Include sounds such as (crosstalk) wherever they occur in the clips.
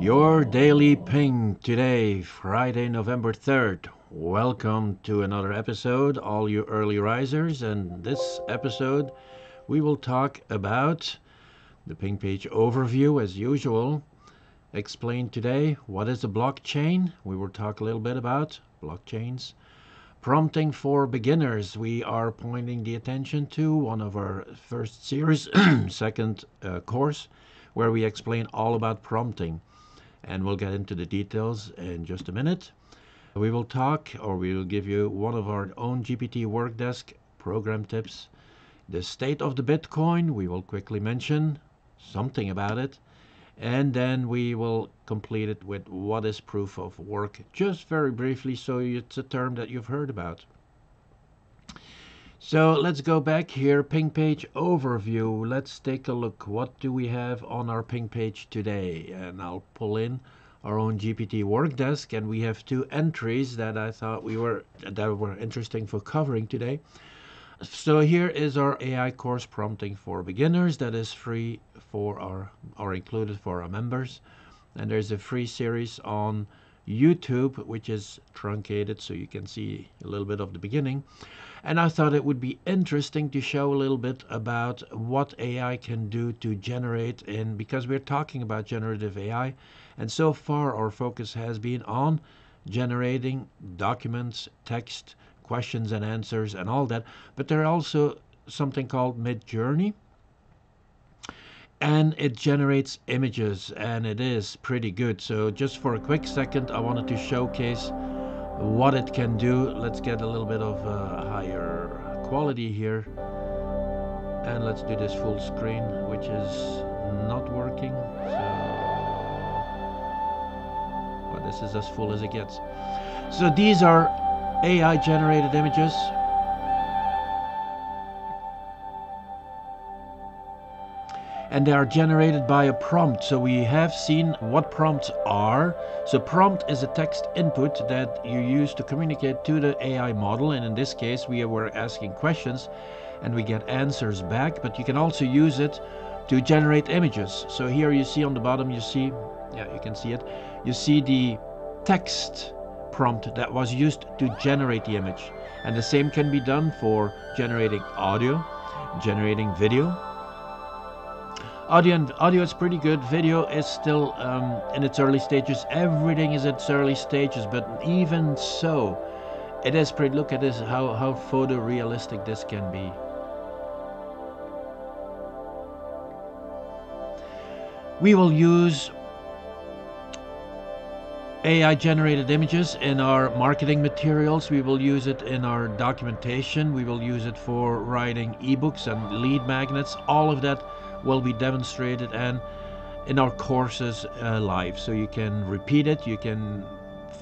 Your daily ping today, Friday, November 3rd. Welcome to another episode, all you early risers. And this episode, we will talk about the ping page overview as usual. Explain today what is a blockchain. We will talk a little bit about blockchains. Prompting for beginners, we are pointing the attention to one of our first series, (clears throat) second uh, course, where we explain all about prompting. And we'll get into the details in just a minute. We will talk, or we will give you one of our own GPT Workdesk program tips. The state of the Bitcoin, we will quickly mention something about it and then we will complete it with what is proof of work, just very briefly, so it's a term that you've heard about. So let's go back here, ping page overview. Let's take a look. What do we have on our ping page today? And I'll pull in our own GPT Workdesk, and we have two entries that I thought we were that were interesting for covering today. So here is our AI course prompting for beginners that is free for our or included for our members. And there's a free series on YouTube which is truncated so you can see a little bit of the beginning. And I thought it would be interesting to show a little bit about what AI can do to generate in because we're talking about generative AI and so far our focus has been on generating documents, text, questions and answers and all that. But there are also something called Midjourney. And it generates images and it is pretty good. So just for a quick second, I wanted to showcase what it can do. Let's get a little bit of uh, higher quality here. And let's do this full screen, which is not working. So well, this is as full as it gets. So these are AI generated images. And they are generated by a prompt. So we have seen what prompts are. So prompt is a text input that you use to communicate to the AI model. And in this case, we were asking questions and we get answers back. But you can also use it to generate images. So here you see on the bottom, you see, yeah, you can see it. You see the text prompt that was used to generate the image. And the same can be done for generating audio, generating video. Audio and audio is pretty good. Video is still um, in its early stages. Everything is at its early stages, but even so, it is pretty. Look at this, how how photorealistic this can be. We will use AI generated images in our marketing materials. We will use it in our documentation. We will use it for writing ebooks and lead magnets. All of that will be demonstrated and in our courses uh, live. So you can repeat it, you can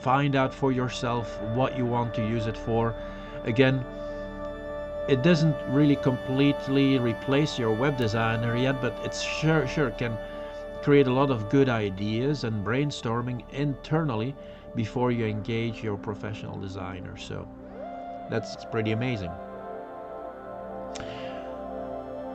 find out for yourself what you want to use it for. Again, it doesn't really completely replace your web designer yet, but it sure sure can create a lot of good ideas and brainstorming internally before you engage your professional designer. So that's pretty amazing.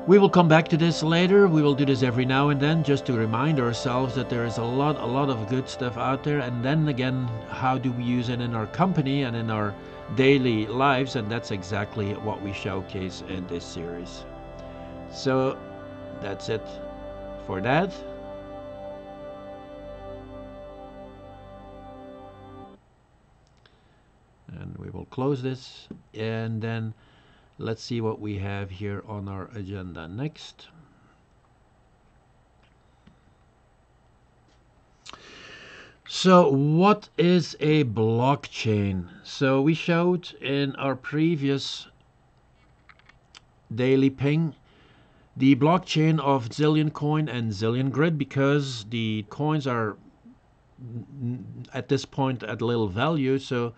We will come back to this later. We will do this every now and then just to remind ourselves that there is a lot a lot of good stuff out there and then again how do we use it in our company and in our daily lives and that's exactly what we showcase in this series. So that's it for that. and we will close this and then let's see what we have here on our agenda. Next. So what is a blockchain? So we showed in our previous daily ping the blockchain of Zillion Coin and Zillion Grid because the coins are at this point at little value. So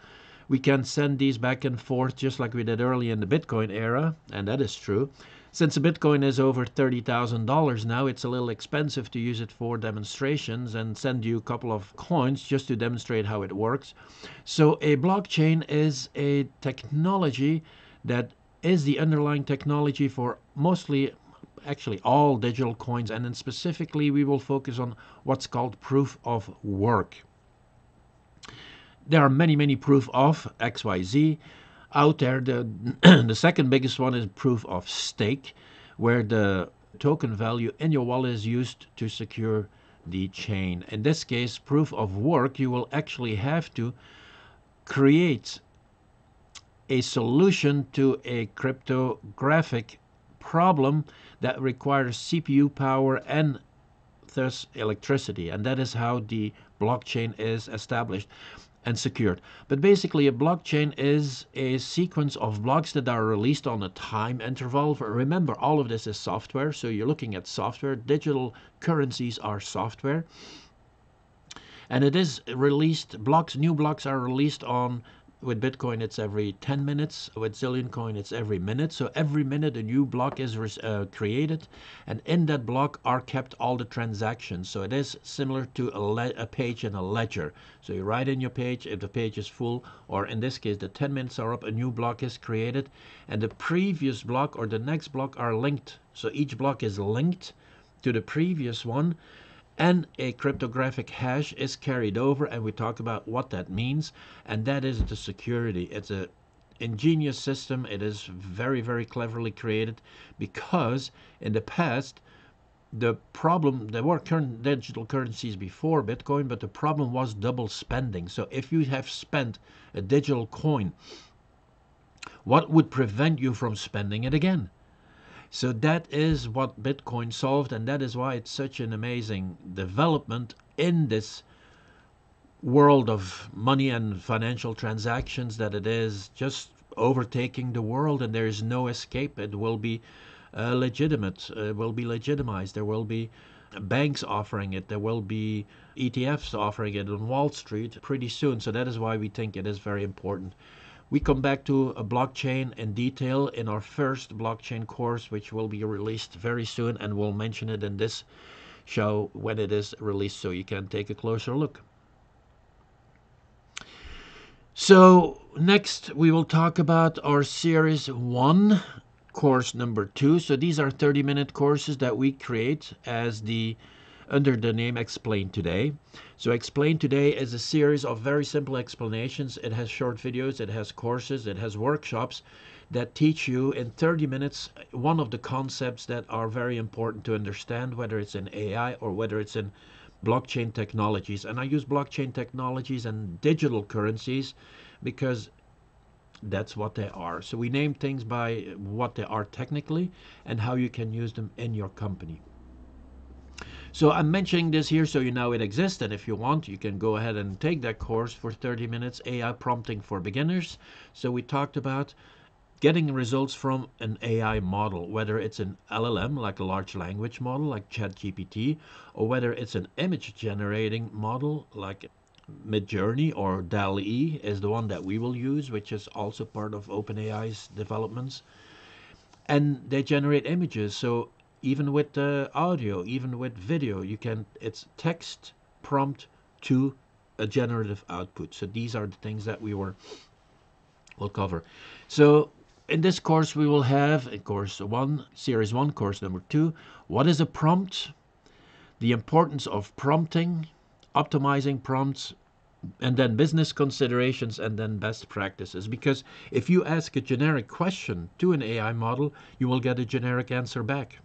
we can send these back and forth just like we did early in the Bitcoin era, and that is true. Since Bitcoin is over $30,000 now, it's a little expensive to use it for demonstrations and send you a couple of coins just to demonstrate how it works. So a blockchain is a technology that is the underlying technology for mostly actually all digital coins, and then specifically we will focus on what's called proof of work. There are many, many proof of XYZ out there. The, (clears throat) the second biggest one is proof of stake, where the token value in your wallet is used to secure the chain. In this case, proof of work, you will actually have to create a solution to a cryptographic problem that requires CPU power and thus electricity. And that is how the blockchain is established and secured. But basically, a blockchain is a sequence of blocks that are released on a time interval. Remember, all of this is software, so you're looking at software. Digital currencies are software. And it is released, blocks, new blocks are released on with Bitcoin, it's every 10 minutes. With Zillion Coin, it's every minute. So every minute a new block is uh, created, and in that block are kept all the transactions. So it is similar to a, a, page in a ledger. So you write in your page if the page is full, or in this case, the 10 minutes are up, a new block is created, and the previous block or the next block are linked. So each block is linked to the previous one and a cryptographic hash is carried over and we talk about what that means and that is the security. It's a ingenious system. It is very very cleverly created because in the past the problem there were current digital currencies before bitcoin but the problem was double spending. So if you have spent a digital coin what would prevent you from spending it again so that is what Bitcoin solved, and that is why it's such an amazing development in this world of money and financial transactions that it is just overtaking the world, and there is no escape. It will be uh, legitimate, uh, it will be legitimized. There will be banks offering it, there will be ETFs offering it on Wall Street pretty soon. So that is why we think it is very important. We come back to a blockchain in detail in our first blockchain course, which will be released very soon, and we'll mention it in this show when it is released so you can take a closer look. So, next we will talk about our series 1, course number 2. So, these are 30 minute courses that we create as the under the name Explain Today. So Explain Today is a series of very simple explanations. It has short videos, it has courses, it has workshops that teach you in 30 minutes one of the concepts that are very important to understand, whether it's in AI or whether it's in blockchain technologies. And I use blockchain technologies and digital currencies because that's what they are. So we name things by what they are technically and how you can use them in your company. So I'm mentioning this here so you know it exists and if you want you can go ahead and take that course for 30 minutes AI prompting for beginners. So we talked about getting results from an AI model, whether it's an LLM like a large language model like ChatGPT or whether it's an image generating model like Midjourney or DALL-E is the one that we will use, which is also part of OpenAI's developments. And they generate images. So even with uh, audio, even with video, you can, it's text prompt to a generative output. So these are the things that we were, will cover. So in this course, we will have in course one, series one, course number two, what is a prompt? The importance of prompting, optimizing prompts, and then business considerations and then best practices. Because if you ask a generic question to an AI model, you will get a generic answer back.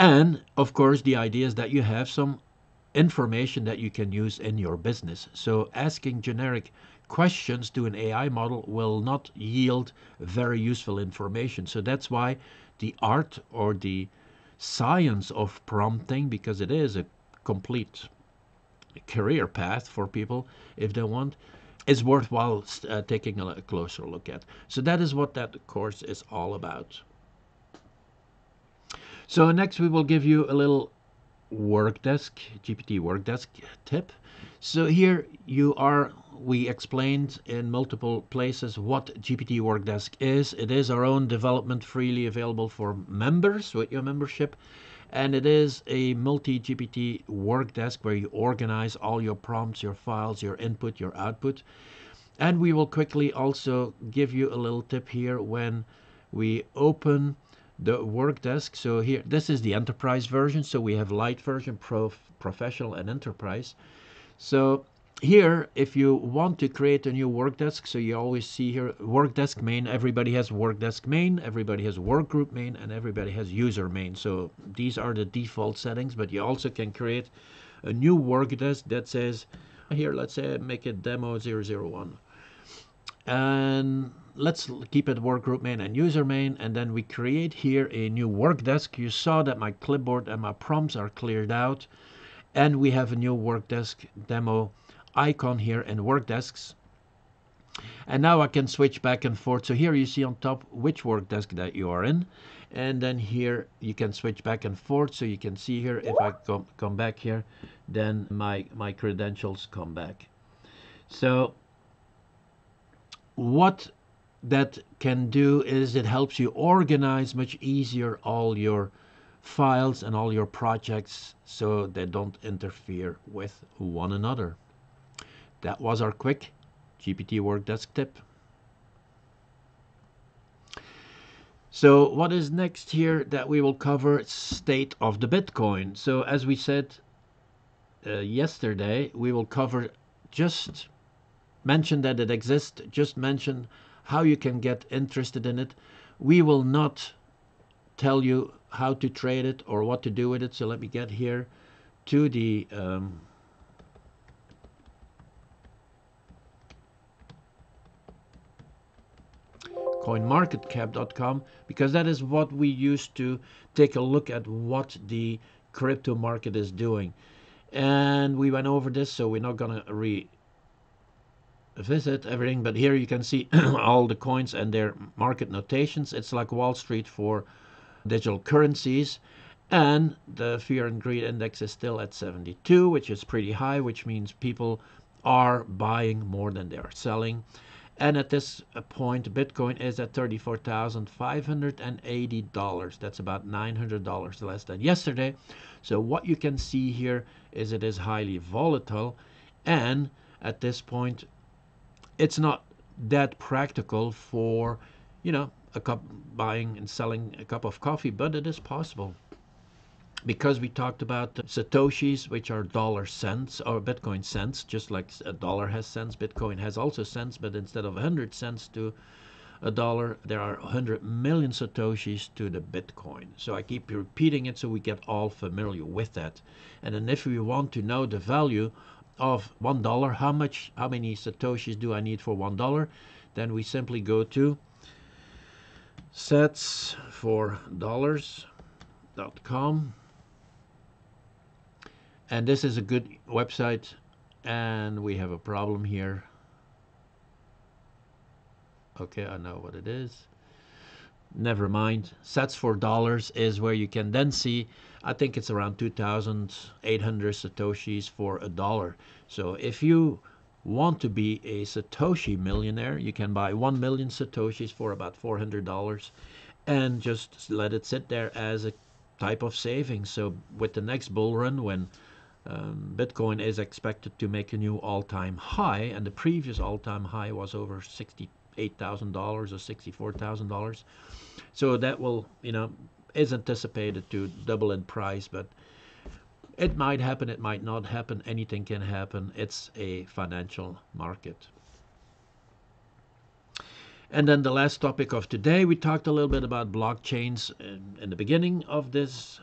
And of course, the idea is that you have some information that you can use in your business. So asking generic questions to an AI model will not yield very useful information. So that's why the art or the science of prompting, because it is a complete career path for people if they want, is worthwhile uh, taking a closer look at. So that is what that course is all about. So next we will give you a little Workdesk, GPT Workdesk tip. So here you are, we explained in multiple places what GPT Workdesk is. It is our own development freely available for members with your membership. And it is a multi-GPT Workdesk where you organize all your prompts, your files, your input, your output. And we will quickly also give you a little tip here when we open the work desk. So here, this is the enterprise version. So we have light version, pro, professional, and enterprise. So here, if you want to create a new work desk, so you always see here work desk main, everybody has work desk main, everybody has work group main, and everybody has user main. So these are the default settings, but you also can create a new work desk that says, here, let's say make it demo 001. And let's keep it work group main and user main, and then we create here a new work desk. You saw that my clipboard and my prompts are cleared out, and we have a new work desk demo icon here in work desks. And now I can switch back and forth. So here you see on top which work desk that you are in. And then here you can switch back and forth. So you can see here, if I come, come back here, then my, my credentials come back. So what that can do is it helps you organize much easier all your files and all your projects so they don't interfere with one another. That was our quick GPT Work Desk tip. So what is next here that we will cover? State of the Bitcoin. So as we said uh, yesterday, we will cover just mention that it exists, just mention how you can get interested in it. We will not tell you how to trade it or what to do with it. So let me get here to the um, coinmarketcap.com because that is what we use to take a look at what the crypto market is doing. And we went over this, so we're not going to revisit everything. But here you can see (clears throat) all the coins and their market notations. It's like Wall Street for digital currencies. And the fear and greed index is still at 72, which is pretty high, which means people are buying more than they are selling. And at this point, Bitcoin is at $34,580. That's about $900 less than yesterday. So what you can see here is it is highly volatile. And at this point, it's not that practical for, you know, a cup buying and selling a cup of coffee, but it is possible. Because we talked about satoshis which are dollar cents or bitcoin cents just like a dollar has cents bitcoin has also cents but instead of 100 cents to a dollar there are 100 million satoshis to the bitcoin. So i keep repeating it so we get all familiar with that. And then if we want to know the value of one dollar. How much how many satoshis do i need for one dollar? Then we simply go to sets for dollars.com and this is a good website and we have a problem here. Okay I know what it is never mind. Sets for dollars is where you can then see I think it's around 2,800 satoshis for a dollar. So if you want to be a satoshi millionaire you can buy 1 million satoshis for about $400 and just let it sit there as a type of savings so with the next bull run when um, Bitcoin is expected to make a new all-time high, and the previous all-time high was over $68,000 or $64,000. So that will, you know, is anticipated to double in price, but it might happen, it might not happen, anything can happen. It's a financial market. And then the last topic of today, we talked a little bit about blockchains in, in the beginning of this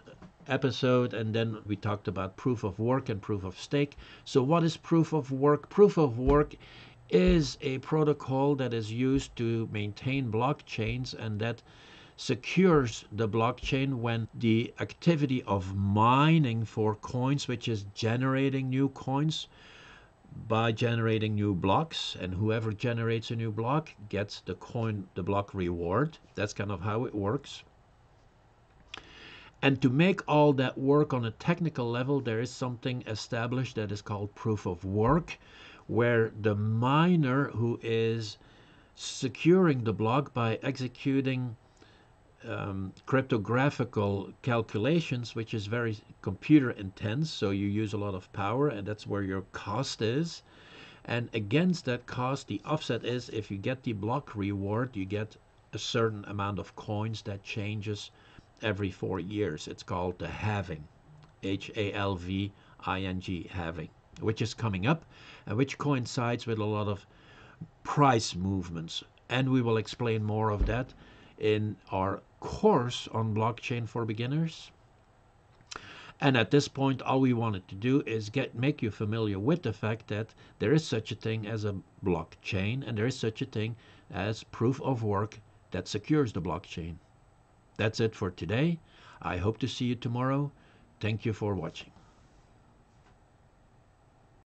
episode and then we talked about proof of work and proof of stake. So what is proof of work? Proof of work is a protocol that is used to maintain blockchains and that secures the blockchain when the activity of mining for coins, which is generating new coins by generating new blocks and whoever generates a new block gets the coin, the block reward. That's kind of how it works. And to make all that work on a technical level, there is something established that is called proof of work, where the miner who is securing the block by executing um, cryptographical calculations, which is very computer intense, so you use a lot of power, and that's where your cost is. And against that cost, the offset is if you get the block reward, you get a certain amount of coins that changes every four years. It's called the halving, H A L V I N G, halving, which is coming up and which coincides with a lot of price movements. And we will explain more of that in our course on blockchain for beginners. And at this point, all we wanted to do is get make you familiar with the fact that there is such a thing as a blockchain and there is such a thing as proof of work that secures the blockchain. That's it for today. I hope to see you tomorrow. Thank you for watching.